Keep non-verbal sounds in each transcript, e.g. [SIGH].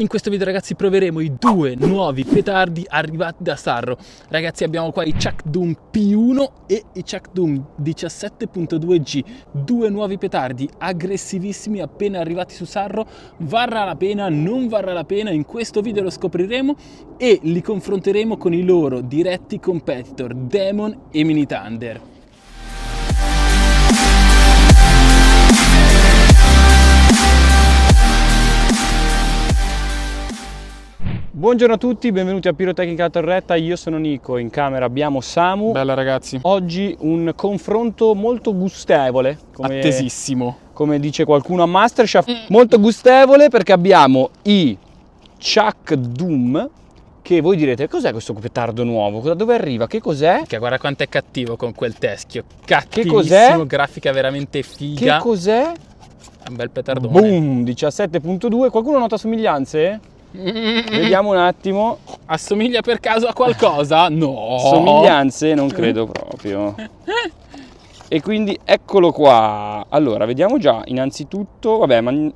In questo video ragazzi proveremo i due nuovi petardi arrivati da Sarro. Ragazzi abbiamo qua i Chuck Doom P1 e i Chuck Doom 17.2G, due nuovi petardi aggressivissimi appena arrivati su Sarro. Varrà la pena, non varrà la pena, in questo video lo scopriremo e li confronteremo con i loro diretti competitor Demon e Mini Thunder. Buongiorno a tutti, benvenuti a Pirotecnica Torretta, io sono Nico, in camera abbiamo Samu. Bella ragazzi. Oggi un confronto molto gustevole, come, Attesissimo. come dice qualcuno a Masterchef, molto gustevole perché abbiamo i Chuck Doom, che voi direte cos'è questo petardo nuovo, da dove arriva, che cos'è? Che guarda quanto è cattivo con quel teschio. Cattivissimo, cos'è? grafica veramente Che figa. cos'è? un bel petardone. Boom, 17.2, qualcuno nota somiglianze? Vediamo un attimo. Assomiglia per caso a qualcosa? No. Somiglianze non credo proprio. E quindi eccolo qua. Allora, vediamo già innanzitutto, vabbè, ma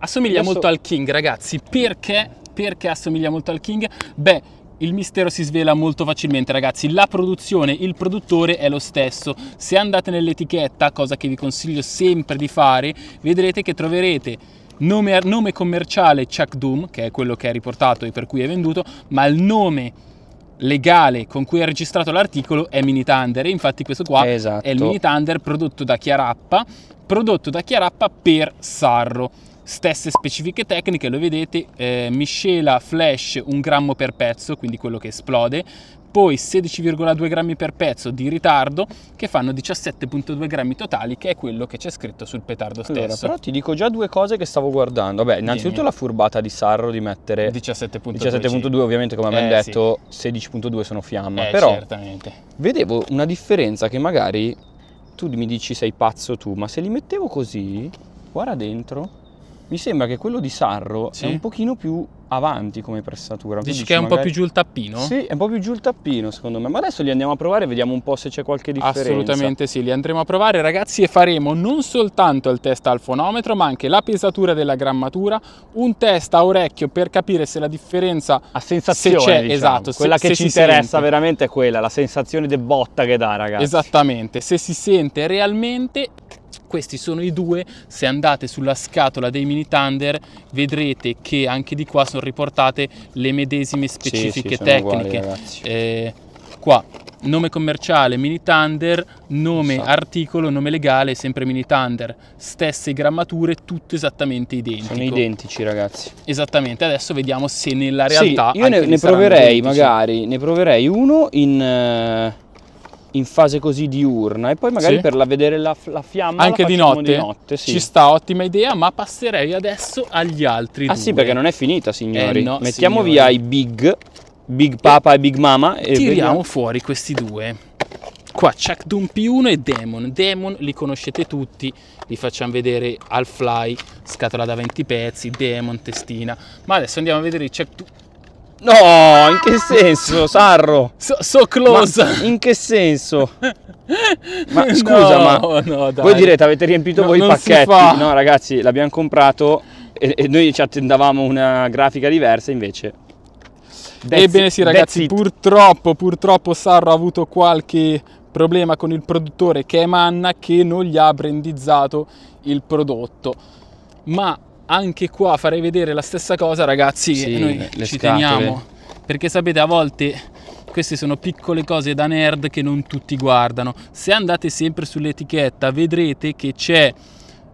Assomiglia Adesso- molto al King, ragazzi. Perché? Perché assomiglia molto al King? Beh, il mistero si svela molto facilmente, ragazzi. La produzione, il produttore è lo stesso. Se andate nell'etichetta, cosa che vi consiglio sempre di fare, vedrete che troverete nome, nome commerciale Chuck Doom, che è quello che è riportato e per cui è venduto, ma il nome legale con cui è registrato l'articolo è Mini Thunder. E infatti questo qua Esatto. è il Mini Thunder prodotto da Chiarappa prodotto da Chiarappa per Sarro. Stesse specifiche tecniche lo vedete eh, miscela flash un grammo per pezzo quindi quello che esplode poi 16,2 grammi per pezzo di ritardo che fanno 17,2 grammi totali che è quello che c'è scritto sul petardo stesso allora, però ti dico già due cose che stavo guardando. Vabbè, innanzitutto Dimmi. la furbata di Sarro di mettere 17,2 17.2, ovviamente come abbiamo Eh, detto 16.2 sono fiamma, Eh, però certamente vedevo una differenza che magari tu mi dici sei pazzo tu, ma se li mettevo così, guarda dentro, mi sembra che quello di Sarro Sì. è un pochino più avanti come pressatura. Tu dici che è un po' magari- più giù il tappino? Sì, è un po' più giù il tappino secondo me, ma adesso li andiamo a provare e vediamo un po' se c'è qualche differenza. Assolutamente sì, li andremo a provare ragazzi e faremo non soltanto il test al fonometro ma anche la pesatura della grammatura, un test a orecchio per capire se la differenza A sensazione, Se c'è, diciamo. esatto, se- quella se che ci si interessa sente. veramente è quella, la sensazione di botta che dà, ragazzi. esattamente, se si sente realmente questi sono i due, se andate sulla scatola dei mini Thunder vedrete che anche di qua sono riportate le medesime specifiche sì, uguali, tecniche. ragazzi. Eh, qua nome commerciale Mini Thunder, nome Esatto. articolo, nome legale sempre Mini Thunder, stesse grammature, tutto esattamente identico. Sono identici, ragazzi. Esattamente, adesso vediamo se nella realtà sì, io ne, ne proverei magari, ne proverei uno in, eh, in fase così diurna e poi magari Sì. per la vedere la, la fiamma Anche la di notte, di notte sì. ci sta, ottima idea, ma passerei adesso agli altri Ah due. sì, perché non è finita, signori. Eh, no, Mettiamo signori. via i big, Big Papa e Big Mama e Tiriamo vediamo. fuori questi due. Qua Chuck Doom P1 e Demon. Demon li conoscete tutti, li facciamo vedere al fly, scatola da 20 pezzi, Demon, testina. Ma adesso andiamo a vedere i Chuck Doom. No, in che senso, Sarro? So, so close! Ma in che senso? [LAUGHS] Ma scusa, No, ma no, voi direte avete riempito No, voi i pacchetti? No, ragazzi, l'abbiamo comprato e, e noi ci attendavamo una grafica diversa, invece. That's Ebbene sì ragazzi, purtroppo, purtroppo Sarro ha avuto qualche problema con il produttore che è Manna che non gli ha brandizzato il prodotto. Ma anche qua farei vedere la stessa cosa ragazzi, Sì, noi ci scatole. teniamo. Perché sapete a volte queste sono piccole cose da nerd che non tutti guardano. Se andate sempre sull'etichetta vedrete che c'è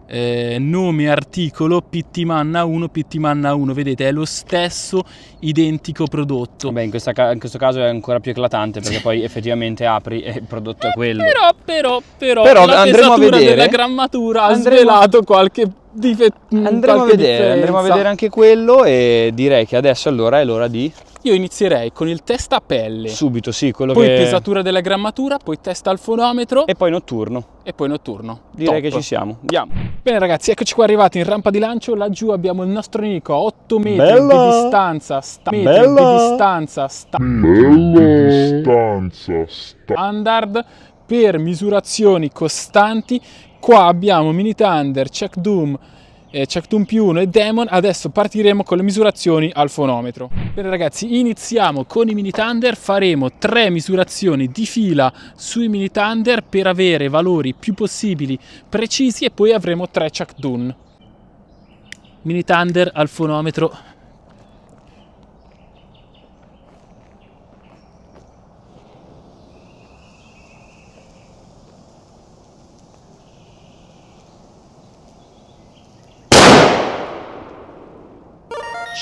eh, nome articolo PT Manna 1 PT Manna 1 vedete è lo stesso identico prodotto Vabbè, in, questa in questo caso è ancora più eclatante perché poi effettivamente apri e il prodotto è quello. però però però, Però la andremo a vedere. della grammatura ha Andremo- svelato qualche difetto Andremo a vedere, andremo a vedere anche quello e direi che adesso allora è l'ora di io inizierei con il test a pelle subito, sì, quello poi che pesatura della grammatura poi test al fonometro e, e poi notturno. poi notturno Direi Top. che ci siamo. Andiamo. Bene ragazzi, eccoci qua arrivati in rampa di lancio, laggiù abbiamo il nostro nemico a 8 metri Bella! di distanza, sta- metri Bella! di distanza distanza sta standard per misurazioni costanti. Qua abbiamo Mini Thunder, Check Doom eh, Chaktum P1 e Demon, adesso partiremo con le misurazioni al fonometro. Bene ragazzi, iniziamo con i mini Thunder, faremo tre misurazioni di fila sui mini Thunder per avere valori più possibili precisi e poi avremo tre Chakdun. Mini Thunder al fonometro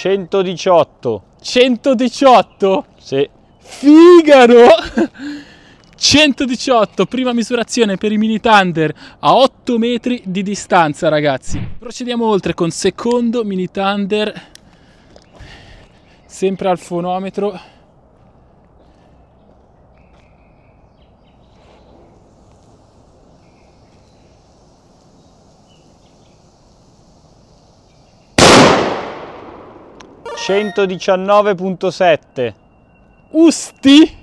118. 118? Sì. Figaro! 118, prima misurazione per i mini Thunder a 8 metri di distanza, ragazzi. Procediamo oltre con secondo mini Thunder, sempre al fonometro. 119.7 Usti?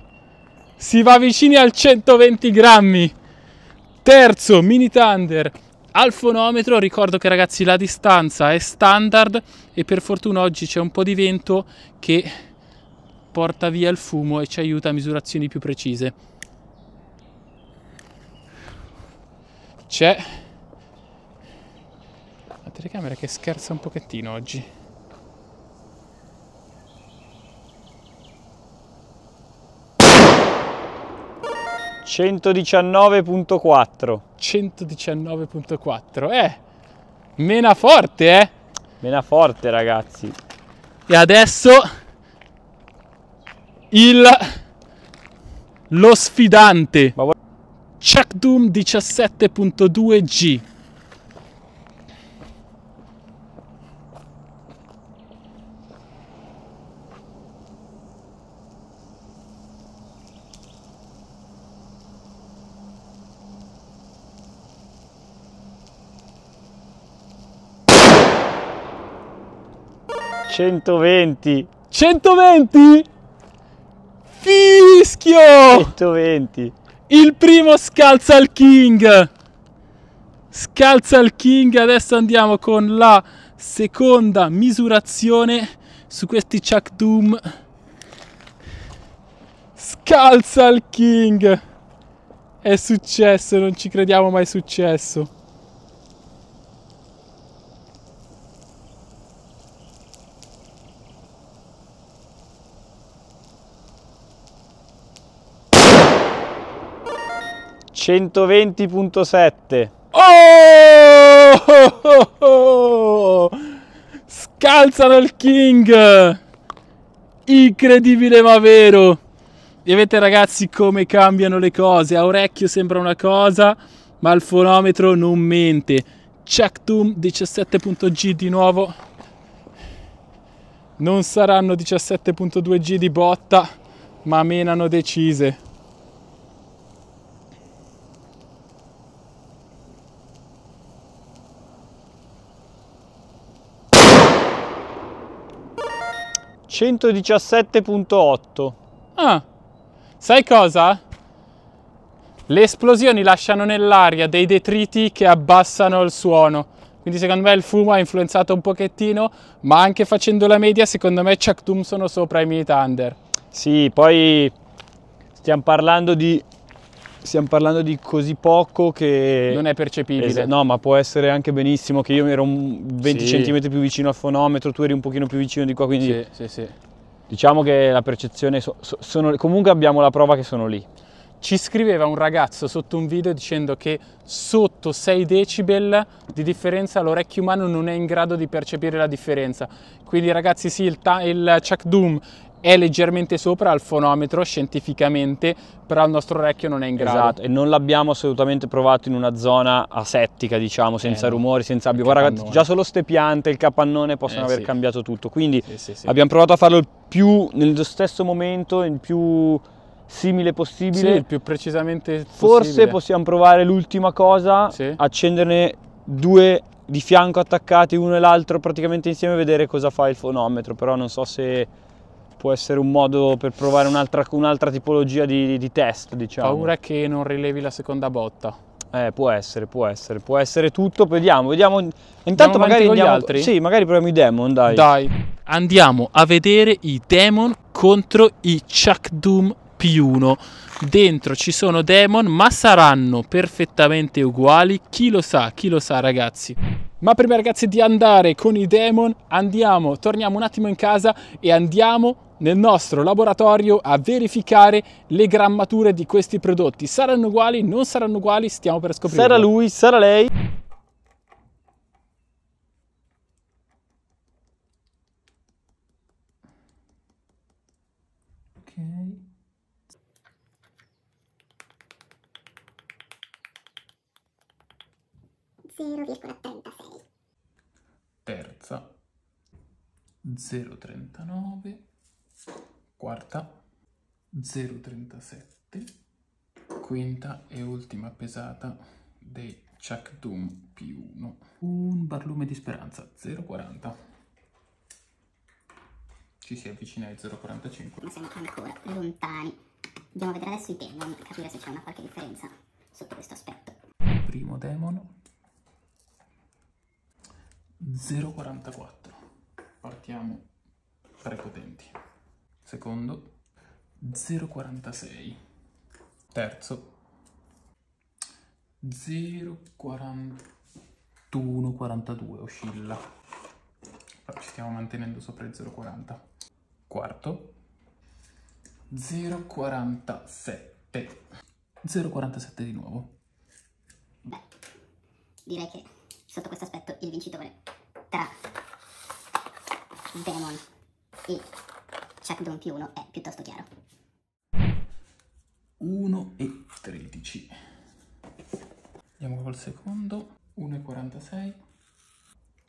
Si va vicini al 120 grammi. Terzo mini thunder. Al fonometro ricordo che ragazzi la distanza è standard e per fortuna oggi c'è un po' di vento che porta via il fumo e ci aiuta a misurazioni più precise. C'è la telecamera che scherza un pochettino oggi 119.4 119.4 eh mena forte eh. Mena forte ragazzi. E adesso il lo sfidante. Chuck Doom 17.2G 120 120 fischio! 120 il primo scalza il king. Scalza il king adesso andiamo con la seconda misurazione su questi Chuck Doom. Scalza il king. È successo non ci crediamo mai successo 120.7 oh! Scalzano il King! Incredibile ma vero! E vedete ragazzi come cambiano le cose. A orecchio sembra una cosa, ma il fonometro non mente. Checktum 17.G di nuovo. Non saranno 17.2G di botta, ma menano decise. 117.8. Ah, sai cosa? Le esplosioni lasciano nell'aria dei detriti che abbassano il suono. Quindi secondo me il fumo ha influenzato un pochettino, ma anche facendo la media, secondo me Chuck Doom sono sopra i Mini Thunder. Sì, poi stiamo parlando di stiamo parlando di così poco che... Non è percepibile. Es- no, ma può essere anche benissimo che io ero un 20 sì. cm più vicino al fonometro, tu eri un pochino più vicino di qua, quindi... Sì, sì, sì. Diciamo che la percezione... So- sono, comunque abbiamo la prova che sono lì. Ci scriveva un ragazzo sotto un video dicendo che sotto 6 decibel di differenza l'orecchio umano non è in grado di percepire la differenza. Quindi ragazzi sì, il, ta- il Chuck Doom è leggermente sopra al fonometro scientificamente, però il nostro orecchio non è in grado. Esatto, e non l'abbiamo assolutamente provato in una zona asettica, diciamo, senza eh, rumori, senza abbio. Guarda, già solo ste piante, il capannone possono eh, aver sì. cambiato tutto. Quindi sì, sì, abbiamo provato a farlo il più nello stesso momento, il più simile possibile. Sì, il più precisamente Forse possibile. possiamo provare l'ultima cosa, accenderne due di fianco attaccati uno e l'altro praticamente insieme e vedere cosa fa il fonometro, però non so se può essere un modo per provare un'altra, un'altra tipologia di, di, test, diciamo. Paura che non rilevi la seconda botta. Eh, può essere, può essere, può essere tutto, vediamo, vediamo. Intanto andiamo magari andiamo, gli altri? Sì, magari proviamo i demon, dai. Dai. Andiamo a vedere i demon contro i Chuck Doom P1. Dentro ci sono demon, ma saranno perfettamente uguali. Chi lo sa, chi lo sa, ragazzi. Ma prima ragazzi di andare con i demon, andiamo, torniamo un attimo in casa e andiamo nel nostro laboratorio a verificare le grammature di questi prodotti. Saranno uguali? Non saranno uguali? Stiamo per scoprire. Sarà lui, sarà lei. Ok. Terza 0,39 quarta 0,37 quinta e ultima pesata dei Chuck Doom P1 un barlume di speranza 0,40 ci si avvicina ai 0,45 ma siamo ancora lontani. Andiamo a vedere adesso i demon capire se c'è una qualche differenza sotto questo aspetto. Primo demon 0,44 partiamo prepotenti. Secondo 0,46 terzo 0,41 42 oscilla. Ci stiamo mantenendo sopra il 0,40 quarto 0,47 0,47 di nuovo. Beh direi che sotto questo aspetto il vincitore tra Demon e Chuck Doom più 1 è piuttosto chiaro. 1 e 13. Andiamo col secondo. 1 e 46.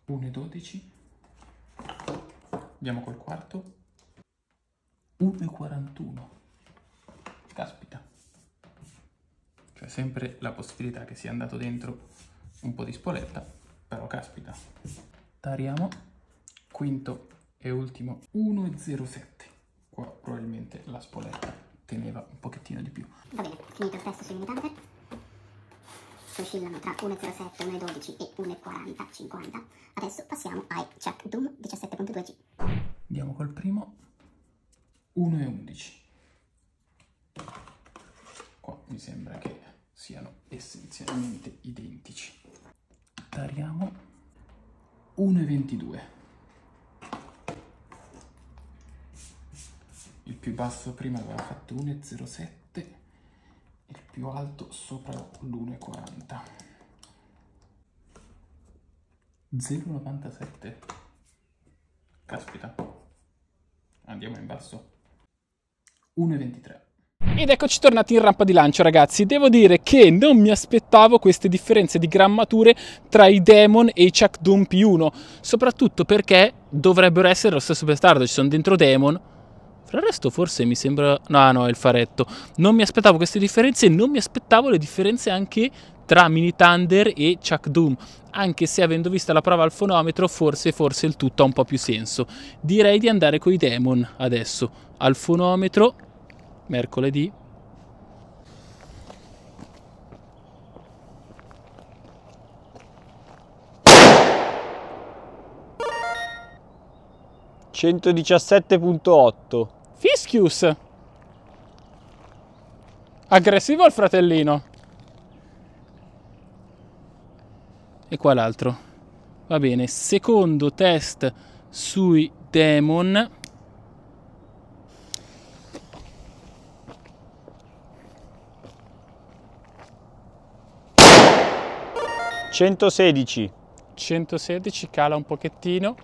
1 e 12. Andiamo col quarto. 1 e 41. Caspita. C'è sempre la possibilità che sia andato dentro un po' di spoletta, però caspita. Tariamo. Quinto e ultimo 1,07. Qua probabilmente la spoletta teneva un pochettino di più. Va bene, finito il test sui limitanter. Si oscillano tra 1,07, 1,12 e 1,40, 50. Adesso passiamo ai Chuck Doom 17.2G. Andiamo col primo 1,11. Qua mi sembra che siano essenzialmente identici. Tariamo 1,22. il più basso prima aveva fatto 1,07 il più alto sopra l'1,40 0,97 caspita. Andiamo in basso. 1,23 ed eccoci tornati in rampa di lancio ragazzi, devo dire che non mi aspettavo queste differenze di grammature tra i Demon e i Chuck Doom P1, soprattutto perché dovrebbero essere lo stesso pestardo, ci sono dentro Demon, per il resto forse mi sembra... No, no, è il faretto. Non mi aspettavo queste differenze e non mi aspettavo le differenze anche tra Mini Thunder e Chuck Doom, anche se avendo visto la prova al fonometro forse, forse il tutto ha un po' più senso. Direi di andare con i Demon adesso. Al fonometro, mercoledì, ...117.8 Fischius. Aggressivo il fratellino. E qua l'altro. Va bene, secondo test sui Demon. ...116. 116 cala un pochettino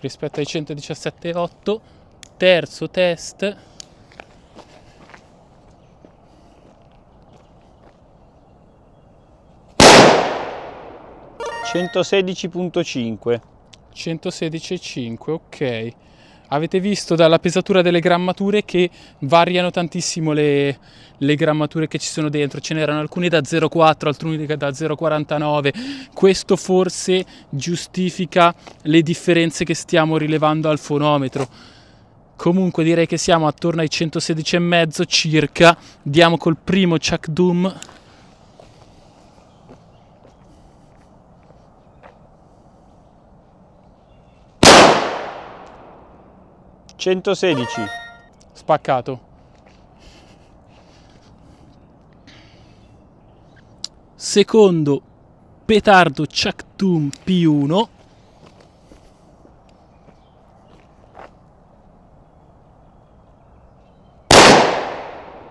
rispetto ai 117,8 terzo test. ...116.5 116,5 ok avete visto dalla pesatura delle grammature che variano tantissimo le, le grammature che ci sono dentro, ce n'erano alcune da 0,4, alcune da 0,49, questo forse giustifica le differenze che stiamo rilevando al fonometro. Comunque direi che siamo attorno ai 116,5 circa, diamo col primo Chuck Doom 116. Spaccato. Secondo petardo Chaktum P1.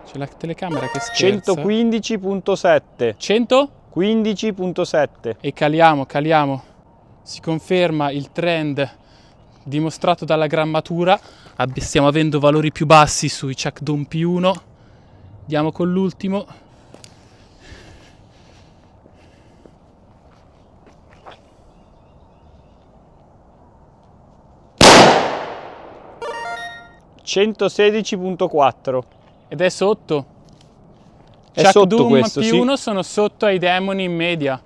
C'è la telecamera che scherza. 115.7. 100? 15.7. E caliamo, caliamo. Si conferma il trend dimostrato dalla grammatura. Stiamo avendo valori più bassi sui Chakdum P1. Andiamo con l'ultimo. ...116.4 ed è sotto. È Chuck sotto Doom questo, più 1 sono sotto ai demoni in media.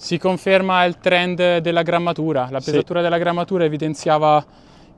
Si conferma il trend della grammatura. La pesatura sì. della grammatura evidenziava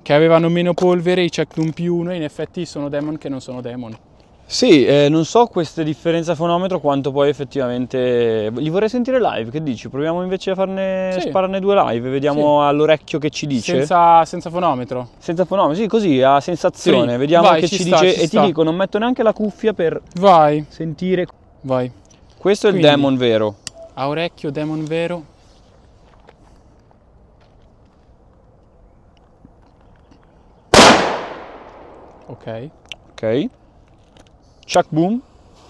che avevano meno polvere i Chuck Doom più 1 e in effetti sono demon che non sono demon. Sì, eh, non so queste differenze a fonometro quanto poi effettivamente... Li vorrei sentire live, che dici? Proviamo invece a farne, sì. spararne due live, vediamo sì. all'orecchio che ci dice. Senza, senza, fonometro? Senza fonometro, sì, così, a sensazione, sì. vediamo Vai, che ci, ci sta, dice. Ci e sta. ti dico, non metto neanche la cuffia per Vai. sentire. Vai. Questo è Quindi, il demon vero. A orecchio, demon vero. Ok. Ok. Chuck Boom.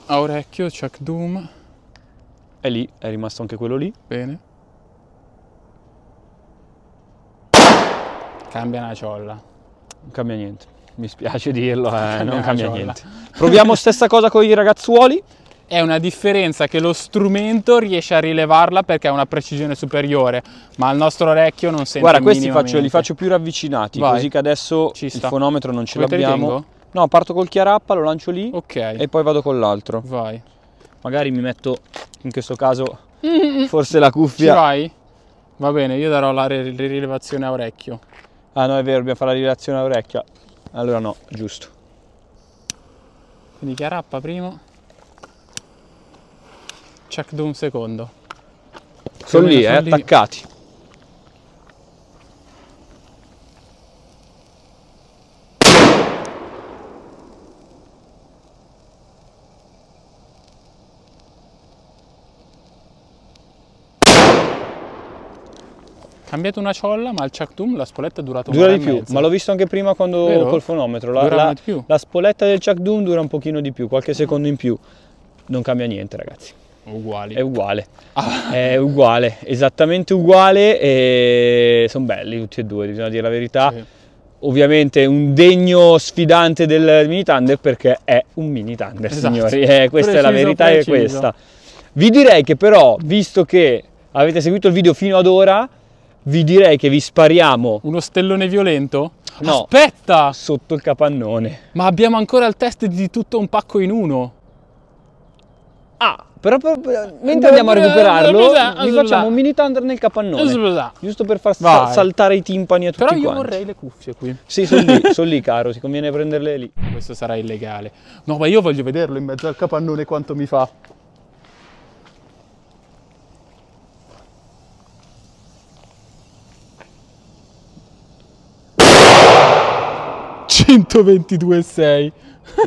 A orecchio, Chuck Doom. È lì, è rimasto anche quello lì. Bene. Cambia una ciolla. Non cambia niente. Mi spiace dirlo, eh, cambia non cambia ciolla. niente. Proviamo stessa cosa con i ragazzuoli. È una differenza che lo strumento riesce a rilevarla perché ha una precisione superiore, ma il nostro orecchio non sente Guarda, questi faccio, li faccio più ravvicinati, Vai. così che adesso il fonometro non ce Come l'abbiamo. No, parto col chiarappa, lo lancio lì Ok. e poi vado con l'altro. Vai. Magari mi metto, in questo caso, forse la cuffia. Ci vai? Va bene, io darò la rilevazione a orecchio. Ah no, è vero, dobbiamo fare la rilevazione a orecchio. Allora no, giusto. Quindi chiarappa primo. Check doom secondo. Sono lì, eh, lì. attaccati. Cambiato una ciolla, ma il Chaktum la spoletta è durata dura di più, ma l'ho visto anche prima quando Vero? col fonometro. La, la, la, spoletta del Chaktum dura un pochino di più, qualche secondo in più. Non cambia niente, ragazzi. Uguali. È uguale. Ah. [LAUGHS] È uguale, esattamente uguale e sono belli tutti e due, bisogna dire la verità. Sì. Ovviamente un degno sfidante del Mini Thunder perché è un Mini Thunder, esatto. signori. Eh, questa preciso, è la verità, preciso. è questa. Vi direi che però, visto che avete seguito il video fino ad ora, vi direi che vi spariamo. Uno stellone violento? No. Aspetta! Sotto il capannone. Ma abbiamo ancora il test di tutto un pacco in uno. Ah, però, però mentre andiamo a recuperarlo, vi facciamo un mini thunder nel capannone. Giusto per far Vai. saltare i timpani a tutti Però io quanti. vorrei le cuffie qui. Sì, sono lì, [LAUGHS] sono lì, caro, si conviene prenderle lì. Questo sarà illegale. No, ma io voglio vederlo in mezzo al capannone quanto mi fa. 122,6.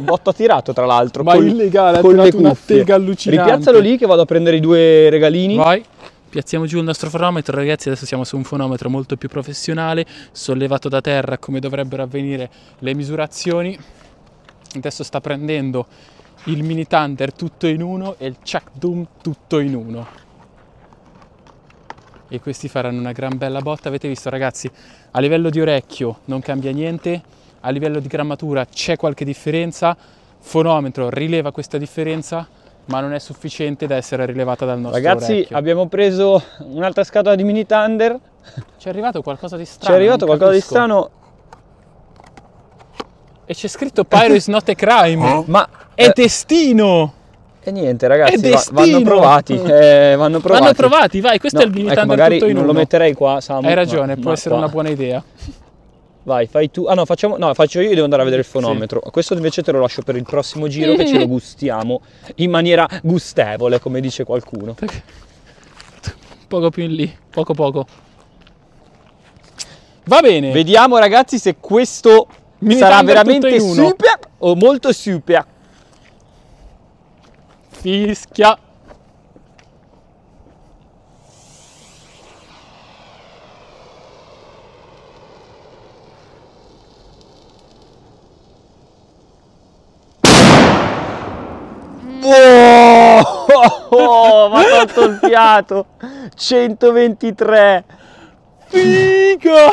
Botto tirato tra l'altro. Ma con, illegale, con le cuffie. allucinante. Ripiazzalo lì che vado a prendere i due regalini. Vai. Piazziamo giù il nostro fonometro, ragazzi. Adesso siamo su un fonometro molto più professionale, sollevato da terra come dovrebbero avvenire le misurazioni. Adesso sta prendendo il Mini Thunder tutto in uno e il Chuck Doom tutto in uno. E questi faranno una gran bella botta. Avete visto, ragazzi? A livello di orecchio non cambia niente a livello di grammatura c'è qualche differenza, fonometro rileva questa differenza, ma non è sufficiente da essere rilevata dal nostro Ragazzi, orecchio. abbiamo preso un'altra scatola di mini Thunder. Ci è arrivato qualcosa di strano. Ci è arrivato qualcosa capisco. di strano. E c'è scritto Pyro is not a crime. Ma è eh, destino! E niente ragazzi, va, vanno provati, [LAUGHS] eh, vanno provati. Vanno provati, vai, questo no, è il mini ecco, Thunder magari tutto in non uno. lo metterei qua, Samu. Hai ragione, ma, può ma essere qua. una buona idea. Vai, fai tu. Ah no, facciamo. No, faccio io, devo andare a vedere il fonometro. Sì. Questo invece te lo lascio per il prossimo giro che ce lo [LAUGHS] gustiamo in maniera gustevole, come dice qualcuno. Poco più in lì, poco poco. Va bene. Vediamo ragazzi se questo Mini sarà veramente super o molto super. Fischia. Oh, oh, ma ha tolto il fiato. 123 figa [LAUGHS]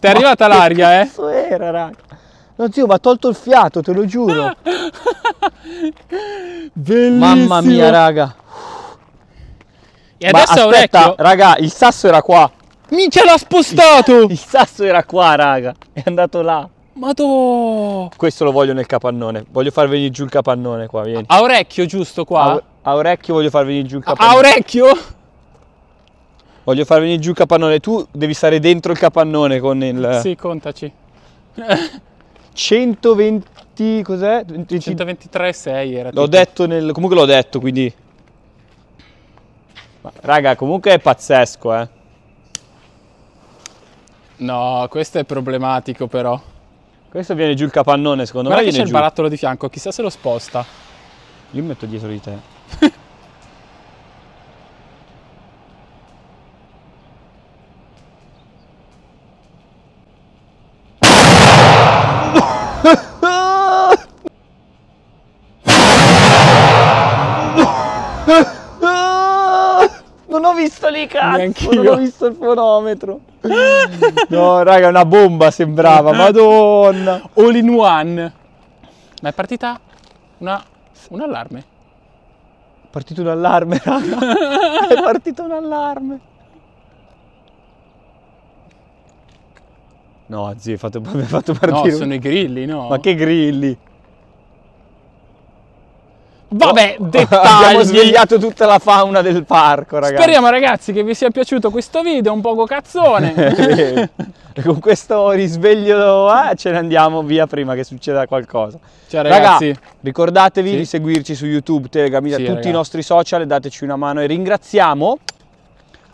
ti è arrivata l'aria eh? cazzo era raga? No zio ma ha tolto il fiato te lo giuro. [LAUGHS] Bellissimo. Mamma mia raga. E adesso ma aspetta raga il sasso era qua. Minchia l'ha spostato! Il sasso era qua raga. È andato là. Madò! Questo lo voglio nel capannone. Voglio far venire giù il capannone qua, vieni. A orecchio, giusto qua? A, a orecchio voglio far venire giù il capannone. A orecchio? Voglio far venire giù il capannone. Tu devi stare dentro il capannone con il... Sì, contaci. [LAUGHS] 120... cos'è? 123,6 era. L'ho detto nel... Comunque l'ho detto, quindi... Ma, raga, comunque è pazzesco, eh. No, questo è problematico però. Questo viene giù il capannone, secondo Guarda me. Guarda che c'è il barattolo di fianco, chissà se lo sposta. Io mi metto dietro di te. [LAUGHS] Non ho visto lì cazzo, non ho visto il fonometro. [LAUGHS] No, raga, una bomba sembrava, madonna. All in one. Ma è partita una, un allarme. [LAUGHS] È partito un allarme, raga. è partito un allarme. No, zio, hai fatto, hai [LAUGHS] fatto partire. No, sono i grilli, no? Ma che grilli? Vabbè, oh, dettagli. [LAUGHS] Abbiamo svegliato tutta la fauna del parco, ragazzi. Speriamo, ragazzi, che vi sia piaciuto questo video, un poco cazzone. [LAUGHS] [LAUGHS] con questo risveglio eh, ce ne andiamo via prima che succeda qualcosa. Ciao ragazzi. Raga, ricordatevi sì. di seguirci su YouTube, Telegram, sì, tutti ragazzi. i nostri social, dateci una mano e ringraziamo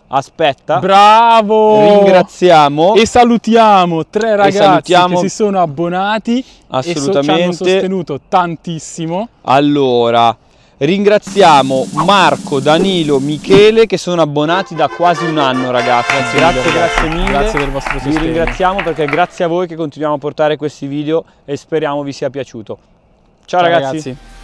Aspetta. Bravo! Ringraziamo. E salutiamo tre ragazzi salutiamo. che si sono abbonati Assolutamente. e so, ci hanno sostenuto tantissimo. Allora, ringraziamo Marco, Danilo, Michele che sono abbonati da quasi un anno ragazzi. Grazie, grazie, grazie mille. Grazie del vostro sostegno. Vi ringraziamo perché è grazie a voi che continuiamo a portare questi video e speriamo vi sia piaciuto. Ciao, Ciao ragazzi. ragazzi.